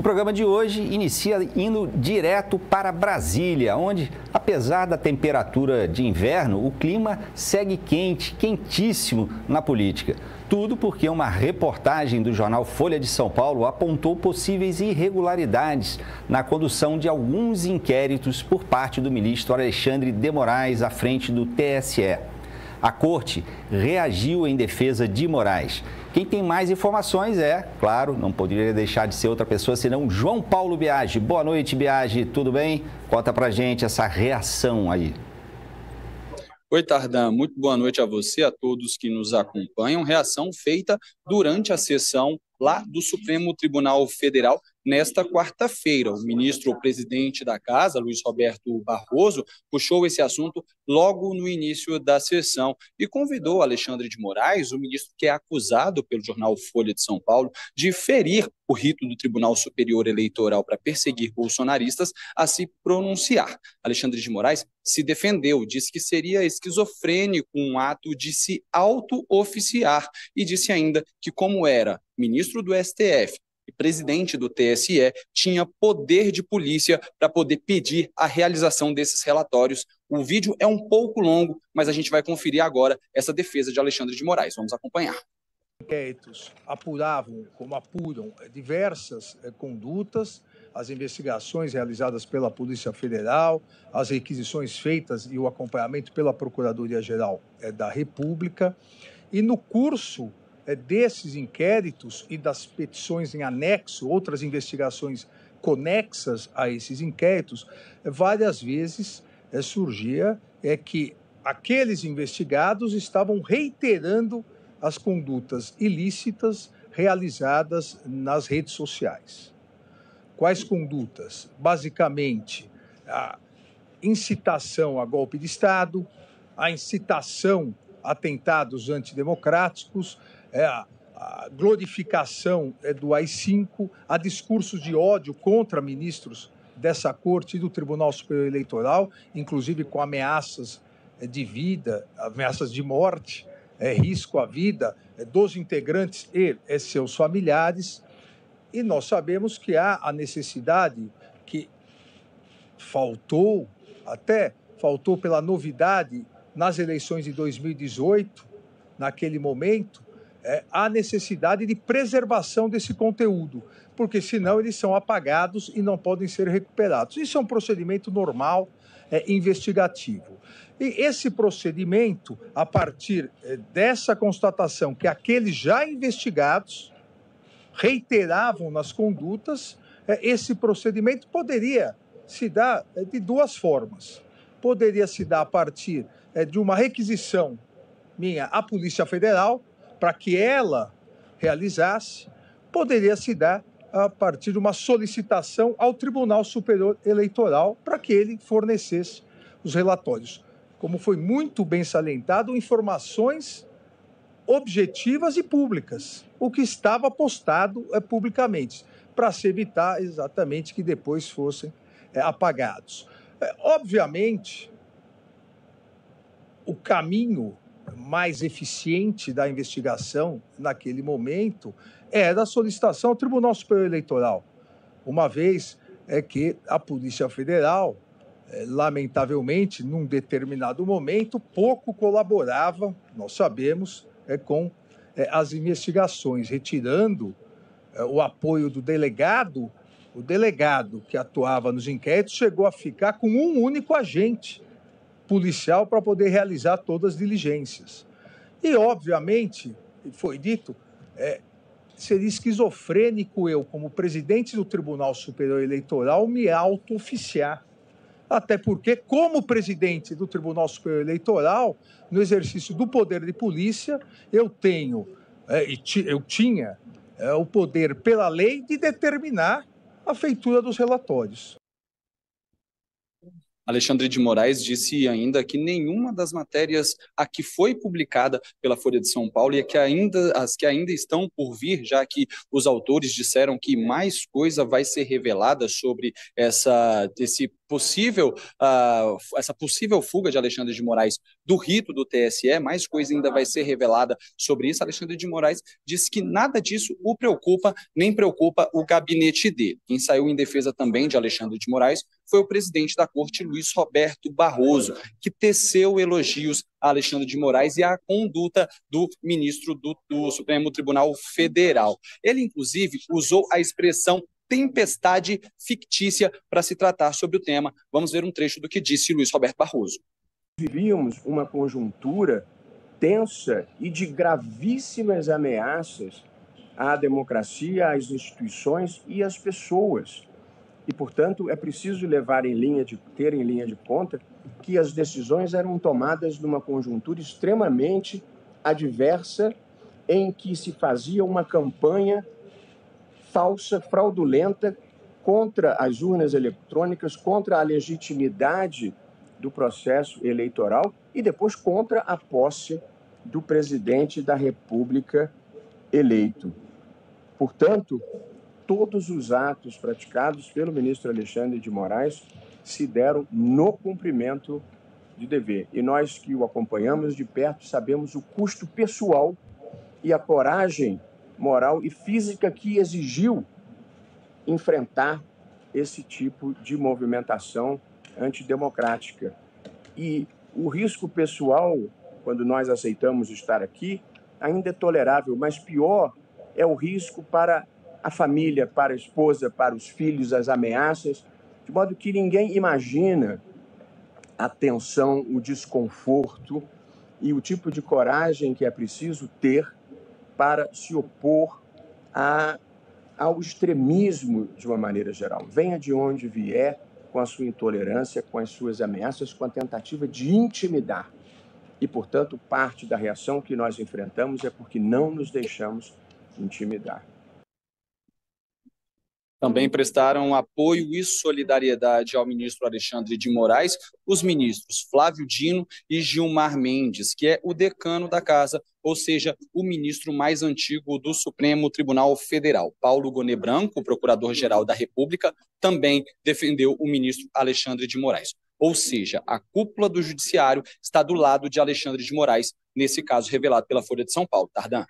O programa de hoje inicia indo direto para Brasília, onde, apesar da temperatura de inverno, o clima segue quente, quentíssimo na política. Tudo porque uma reportagem do jornal Folha de São Paulo apontou possíveis irregularidades na condução de alguns inquéritos por parte do ministro Alexandre de Moraes à frente do TSE. A corte reagiu em defesa de Moraes. Quem tem mais informações é, claro, não poderia deixar de ser outra pessoa senão João Paulo Biagi. Boa noite, Biagi, tudo bem? Conta pra gente essa reação aí. Oi, Tardan, muito boa noite a você, a todos que nos acompanham. Reação feita durante a sessão lá do Supremo Tribunal Federal nesta quarta-feira. O ministro o presidente da casa, Luiz Roberto Barroso, puxou esse assunto logo no início da sessão e convidou Alexandre de Moraes, o ministro que é acusado pelo jornal Folha de São Paulo de ferir o rito do Tribunal Superior Eleitoral para perseguir bolsonaristas, a se pronunciar. Alexandre de Moraes se defendeu, disse que seria esquizofrênico um ato de se auto-oficiar e disse ainda que, como era ministro do STF e presidente do TSE, tinha poder de polícia para poder pedir a realização desses relatórios. O vídeo é um pouco longo, mas a gente vai conferir agora essa defesa de Alexandre de Moraes. Vamos acompanhar. Inquéritos apuravam, como apuram, diversas eh, condutas, as investigações realizadas pela Polícia Federal, as requisições feitas e o acompanhamento pela Procuradoria-Geral eh, da República. E no curso desses inquéritos e das petições em anexo, outras investigações conexas a esses inquéritos, várias vezes é, surgia é que aqueles investigados estavam reiterando as condutas ilícitas realizadas nas redes sociais. Quais condutas? Basicamente, a incitação a golpe de Estado, a incitação a atentados antidemocráticos, é, a glorificação é, do AI-5, a discursos de ódio contra ministros dessa corte e do Tribunal Superior Eleitoral, inclusive com ameaças é, de vida, ameaças de morte, é, risco à vida é, dos integrantes e é, seus familiares. E nós sabemos que há a necessidade que faltou, até faltou pela novidade nas eleições de 2018, naquele momento, é, a necessidade de preservação desse conteúdo, porque senão eles são apagados e não podem ser recuperados. Isso é um procedimento normal, é, investigativo. E esse procedimento, a partir é, dessa constatação que aqueles já investigados reiteravam nas condutas, é, esse procedimento poderia se dar é, de duas formas. Poderia se dar a partir é, de uma requisição minha à Polícia Federal, para que ela realizasse, poderia se dar a partir de uma solicitação ao Tribunal Superior Eleitoral para que ele fornecesse os relatórios. Como foi muito bem salientado, informações objetivas e públicas, o que estava postado é, publicamente, para se evitar exatamente que depois fossem é, apagados. É, obviamente, o caminho mais eficiente da investigação naquele momento era a solicitação ao Tribunal Superior Eleitoral, uma vez é que a Polícia Federal, é, lamentavelmente, num determinado momento, pouco colaborava, nós sabemos, é, com é, as investigações, retirando é, o apoio do delegado. O delegado que atuava nos inquéritos chegou a ficar com um único agente policial para poder realizar todas as diligências. E, obviamente, foi dito, é, seria esquizofrênico eu, como presidente do Tribunal Superior Eleitoral, me auto-oficiar. Até porque, como presidente do Tribunal Superior Eleitoral, no exercício do poder de polícia, eu tenho, é, eu tinha é, o poder pela lei de determinar a feitura dos relatórios. Alexandre de Moraes disse ainda que nenhuma das matérias a que foi publicada pela Folha de São Paulo e que ainda, as que ainda estão por vir, já que os autores disseram que mais coisa vai ser revelada sobre essa, esse possível, uh, essa possível fuga de Alexandre de Moraes do rito do TSE, mais coisa ainda vai ser revelada sobre isso. Alexandre de Moraes disse que nada disso o preocupa, nem preocupa o gabinete dele. Quem saiu em defesa também de Alexandre de Moraes foi o presidente da corte, Luiz Roberto Barroso, que teceu elogios a Alexandre de Moraes e à conduta do ministro do, do Supremo Tribunal Federal. Ele, inclusive, usou a expressão tempestade fictícia para se tratar sobre o tema. Vamos ver um trecho do que disse Luiz Roberto Barroso. Vivíamos uma conjuntura tensa e de gravíssimas ameaças à democracia, às instituições e às pessoas. E, portanto, é preciso levar em linha de ter em linha de conta que as decisões eram tomadas numa conjuntura extremamente adversa em que se fazia uma campanha falsa, fraudulenta contra as urnas eletrônicas, contra a legitimidade do processo eleitoral e depois contra a posse do presidente da República eleito. Portanto, todos os atos praticados pelo ministro Alexandre de Moraes se deram no cumprimento de dever. E nós que o acompanhamos de perto sabemos o custo pessoal e a coragem moral e física que exigiu enfrentar esse tipo de movimentação antidemocrática. E o risco pessoal, quando nós aceitamos estar aqui, ainda é tolerável, mas pior é o risco para a família, para a esposa, para os filhos, as ameaças, de modo que ninguém imagina a tensão, o desconforto e o tipo de coragem que é preciso ter para se opor a, ao extremismo de uma maneira geral. Venha de onde vier, com a sua intolerância, com as suas ameaças, com a tentativa de intimidar. E, portanto, parte da reação que nós enfrentamos é porque não nos deixamos intimidar. Também prestaram apoio e solidariedade ao ministro Alexandre de Moraes os ministros Flávio Dino e Gilmar Mendes, que é o decano da casa, ou seja, o ministro mais antigo do Supremo Tribunal Federal. Paulo Goné Branco, procurador-geral da República, também defendeu o ministro Alexandre de Moraes. Ou seja, a cúpula do judiciário está do lado de Alexandre de Moraes, nesse caso revelado pela Folha de São Paulo. Tardan.